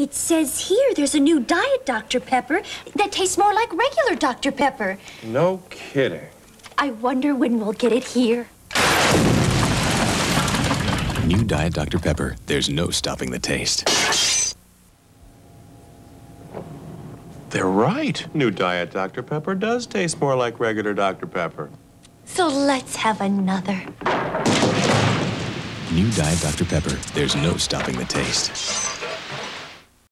It says here there's a new diet Dr. Pepper that tastes more like regular Dr. Pepper. No kidding. I wonder when we'll get it here. New Diet Dr. Pepper. There's no stopping the taste. They're right. New Diet Dr. Pepper does taste more like regular Dr. Pepper. So let's have another. New Diet Dr. Pepper. There's no stopping the taste.